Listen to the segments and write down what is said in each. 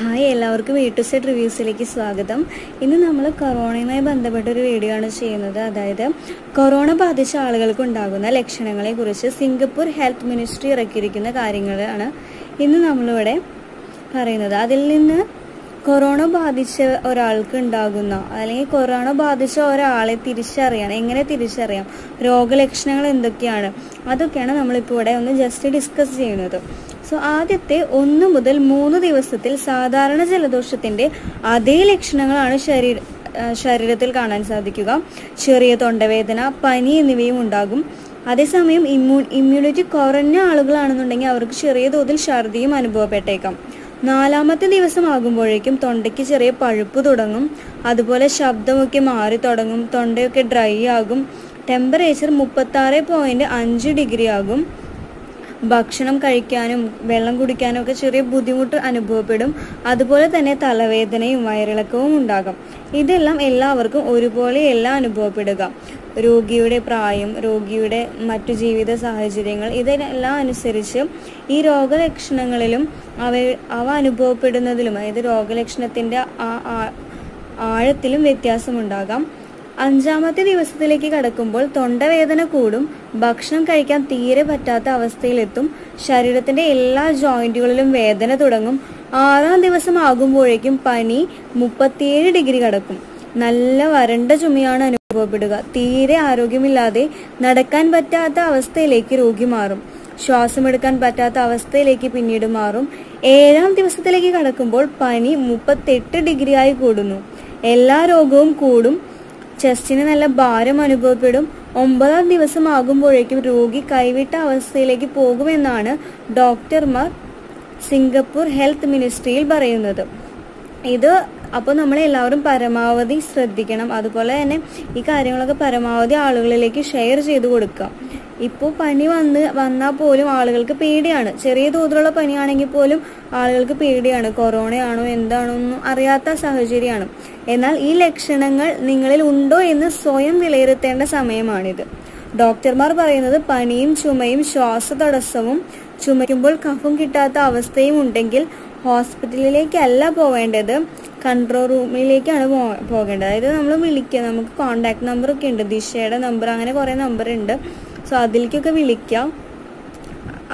Hi എല്ലാവർക്കും A to Z റിവ്യൂസിലേക്ക് സ്വാഗതം. ഇന്ന് നമ്മൾ കൊറോണയുമായി ബന്ധപ്പെട്ട ഒരു വീഡിയോ ആണ് ചെയ്യുന്നത്. അതായത് കൊറോണ ബാധിച്ച ആളുകൾക്ക് ഉണ്ടാകുന്ന ലക്ഷണങ്ങളെ കുറിച്ച് സിംഗപ്പൂർ ഹെൽത്ത് മിനിസ്ട്രി ഇറക്കിയിരിക്കുന്ന കാര്യങ്ങളാണ് ഇന്ന് നമ്മളിവിടെ പറയുന്നത്. അതിൽ നിന്ന് കൊറോണ ബാധിച്ച ഒരാൾക്ക് ഉണ്ടാകുന്ന അല്ലെങ്കിൽ കൊറോണ ബാധിച്ച ഒരാളെ തിരിച്ചറിയാൻ എങ്ങനെ തിരിച്ചറിയാം? രോഗലക്ഷണങ്ങൾ എന്തൊക്കെയാണ്? അതൊക്കെയാണ് നമ്മളിപ്പോൾ ഇവിടെ ഒന്ന് ജസ്റ്റ് ഡിസ്കസ് ചെയ്യുന്നത്. സോ ആദ്യത്തെ ഒന്ന് മുതൽ മൂന്ന് ദിവസത്തിൽ സാധാരണ ജലദോഷത്തിന്റെ അതേ ലക്ഷണങ്ങളാണ് ശരീര ശരീരത്തിൽ കാണാൻ സാധിക്കുക. ചെറിയ തൊണ്ടവേദന പനി എന്നിവയും ഉണ്ടാകും. അതേസമയം ഇമ്മ്യൂ ഇമ്മ്യൂണിറ്റി കുറഞ്ഞ ആളുകളാണെന്നുണ്ടെങ്കിൽ അവർക്ക് ചെറിയ തോതിൽ ഛർദിയും അനുഭവപ്പെട്ടേക്കാം. നാലാമത്തെ ദിവസം ആകുമ്പോഴേക്കും തൊണ്ടയ്ക്ക് ചെറിയ പഴുപ്പ് തുടങ്ങും. അതുപോലെ ശബ്ദമൊക്കെ മാറി തുടങ്ങും. തൊണ്ടയൊക്കെ ഡ്രൈ ആകും. ടെമ്പറേച്ചർ മുപ്പത്താറ് പോയിന്റ് അഞ്ച് ഡിഗ്രി ആകും. ഭക്ഷണം കഴിക്കാനും വെള്ളം കുടിക്കാനും ഒക്കെ ചെറിയ ബുദ്ധിമുട്ട് അനുഭവപ്പെടും. അതുപോലെ തന്നെ തലവേദനയും വയറിളക്കവും ഉണ്ടാകും. ഇതെല്ലാം എല്ലാവർക്കും ഒരുപോലെയല്ല അനുഭവപ്പെടുക. രോഗിയുടെ പ്രായം രോഗിയുടെ മറ്റു ജീവിത സാഹചര്യങ്ങൾ ഇതെല്ലാം അനുസരിച്ച് ഈ രോഗലക്ഷണങ്ങളിലും അവ അവ അനുഭവപ്പെടുന്നതിലും അതായത് രോഗലക്ഷണത്തിന്റെ ആ ആഴത്തിലും വ്യത്യാസമുണ്ടാകാം. അഞ്ചാമത്തെ ദിവസത്തിലേക്ക് കടക്കുമ്പോൾ തൊണ്ടവേദന കൂടും ഭക്ഷണം കഴിക്കാൻ തീരെ പറ്റാത്ത അവസ്ഥയിലെത്തും ശരീരത്തിന്റെ എല്ലാ ജോയിന്റുകളിലും വേദന തുടങ്ങും. ആറാം ദിവസം ആകുമ്പോഴേക്കും പനി മുപ്പത്തിയേഴ് ഡിഗ്രി കടക്കും. നല്ല വരണ്ട ചുമയാണ് അനുഭവപ്പെടുക. തീരെ ആരോഗ്യമില്ലാതെ നടക്കാൻ പറ്റാത്ത അവസ്ഥയിലേക്ക് രോഗി മാറും. ശ്വാസമെടുക്കാൻ പറ്റാത്ത അവസ്ഥയിലേക്ക് പിന്നീട് മാറും. ഏഴാം ദിവസത്തിലേക്ക് കടക്കുമ്പോൾ പനി മുപ്പത്തെട്ട് ഡിഗ്രി ആയി കൂടുന്നു. എല്ലാ രോഗവും കൂടും ചെസ്റ്റിന് നല്ല ഭാരം അനുഭവപ്പെടും. ഒമ്പതാം ദിവസമാകുമ്പോഴേക്കും രോഗി കൈവിട്ട അവസ്ഥയിലേക്ക് പോകുമെന്നാണ് ഡോക്ടർമാർ സിംഗപ്പൂർ ഹെൽത്ത് മിനിസ്ട്രിയിൽ പറയുന്നത്. ഇത് അപ്പോൾ നമ്മൾ എല്ലാവരും പരമാവധി ശ്രദ്ധിക്കണം. അതുപോലെ തന്നെ ഈ കാര്യങ്ങളൊക്കെ പരമാവധി ആളുകളിലേക്ക് ഷെയർ ചെയ്ത് കൊടുക്കുക. ഇപ്പോൾ പനി വന്ന് വന്നാൽ പോലും ആളുകൾക്ക് പേടിയാണ്. ചെറിയ തോതിലുള്ള പനിയാണെങ്കിൽ പോലും ആളുകൾക്ക് പേടിയാണ്. കൊറോണയാണോ എന്താണോ ഒന്നും അറിയാത്ത സാഹചര്യമാണ്. എന്നാൽ ഈ ലക്ഷണങ്ങൾ നിങ്ങളിൽ ഉണ്ടോ എന്ന് സ്വയം വിലയിരുത്തേണ്ട സമയമാണിത്. ഡോക്ടർമാർ പറയുന്നത് പനിയും ചുമയും ശ്വാസതടസ്സവും ചുമയ്ക്കുമ്പോൾ കഫം കിട്ടാത്ത അവസ്ഥയും ഉണ്ടെങ്കിൽ ഹോസ്പിറ്റലിലേക്കല്ല പോവേണ്ടത്. കൺട്രോൾ റൂമിലേക്കാണ് പോകേണ്ടത്. അതായത് നമ്മൾ വിളിക്കുക നമുക്ക് കോണ്ടാക്ട് നമ്പർ ഒക്കെ ഉണ്ട്. ദിശയുടെ നമ്പർ അങ്ങനെ കുറേ നമ്പർ ഉണ്ട് സോ അതിലേക്കൊക്കെ വിളിക്കാം.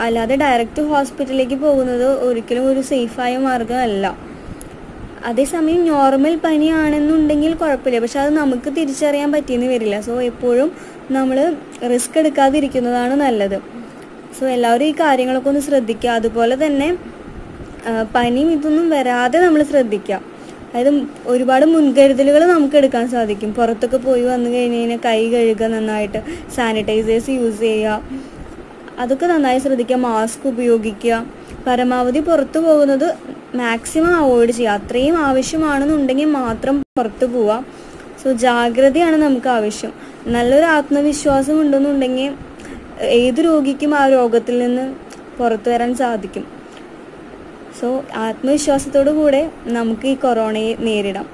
അല്ലാതെ ഡയറക്റ്റ് ഹോസ്പിറ്റലിലേക്ക് പോകുന്നത് ഒരിക്കലും ഒരു സേഫായ മാർഗമല്ല അതേസമയം നോർമൽ പനിയാണെന്നുണ്ടെങ്കിൽ കുഴപ്പമില്ല. പക്ഷെ അത് നമുക്ക് തിരിച്ചറിയാൻ പറ്റിയെന്ന് വരില്ല. സോ എപ്പോഴും നമ്മൾ റിസ്ക് എടുക്കാതിരിക്കുന്നതാണ് നല്ലത്. സോ എല്ലാവരും ഈ കാര്യങ്ങളൊക്കെ ഒന്ന് ശ്രദ്ധിക്കുക. അതുപോലെ തന്നെ പനിയും ഇതൊന്നും വരാതെ നമ്മൾ ശ്രദ്ധിക്കുക. അതായത് ഒരുപാട് മുൻകരുതലുകൾ നമുക്ക് എടുക്കാൻ സാധിക്കും. പുറത്തൊക്കെ പോയി വന്നു കഴിഞ്ഞ് കഴിഞ്ഞാൽ കൈ കഴുകുക നന്നായിട്ട് സാനിറ്റൈസേഴ്സ് യൂസ് ചെയ്യുക. അതൊക്കെ നന്നായി ശ്രദ്ധിക്കുക മാസ്ക് ഉപയോഗിക്കുക. പരമാവധി പുറത്തു പോകുന്നത് മാക്സിമം അവോയ്ഡ് ചെയ്യുക. അത്രയും ആവശ്യമാണെന്നുണ്ടെങ്കിൽ മാത്രം പുറത്തു പോവുക. സോ ജാഗ്രതയാണ് നമുക്ക് ആവശ്യം. നല്ലൊരു ആത്മവിശ്വാസം ഉണ്ടെന്നുണ്ടെങ്കിൽ ഏത് രോഗിക്കും ആ രോഗത്തിൽ നിന്ന് പുറത്തു വരാൻ സാധിക്കും. സോ ആത്മവിശ്വാസത്തോടു കൂടെ നമുക്ക് ഈ കൊറോണയെ നേരിടാം.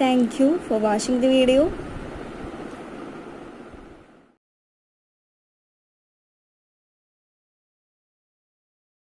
Thank you for watching the video